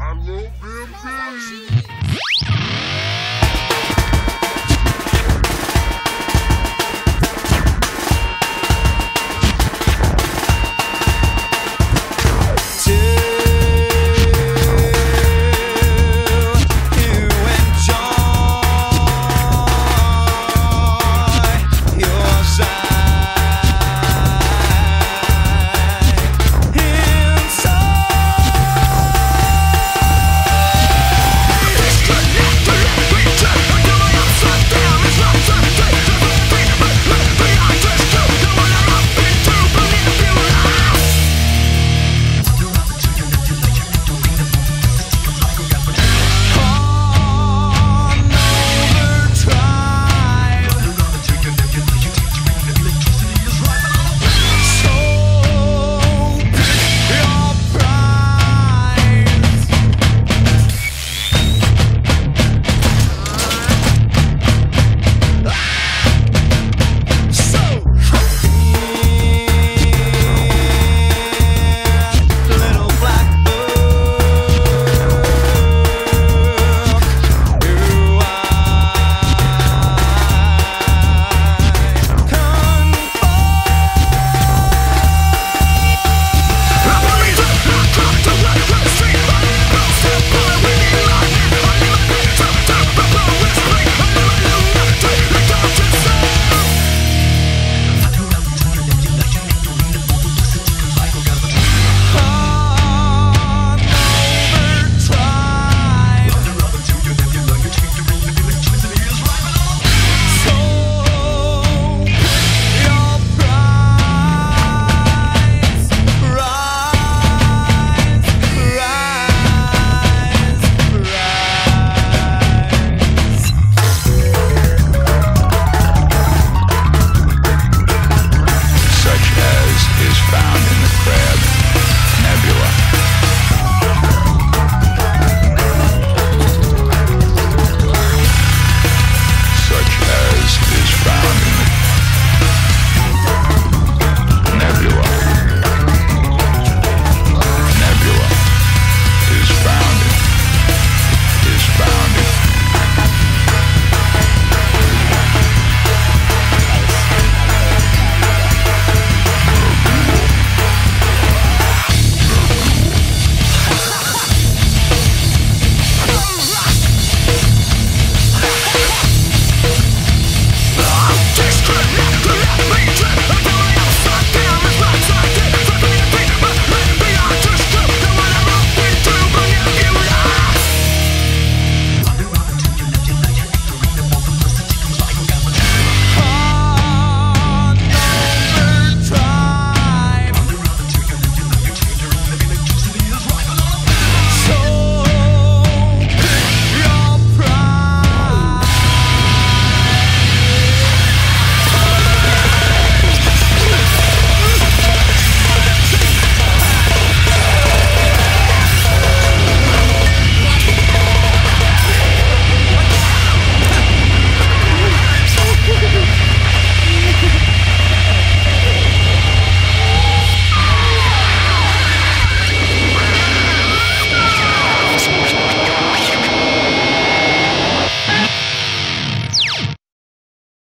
Alô, bebê! is found in the crab.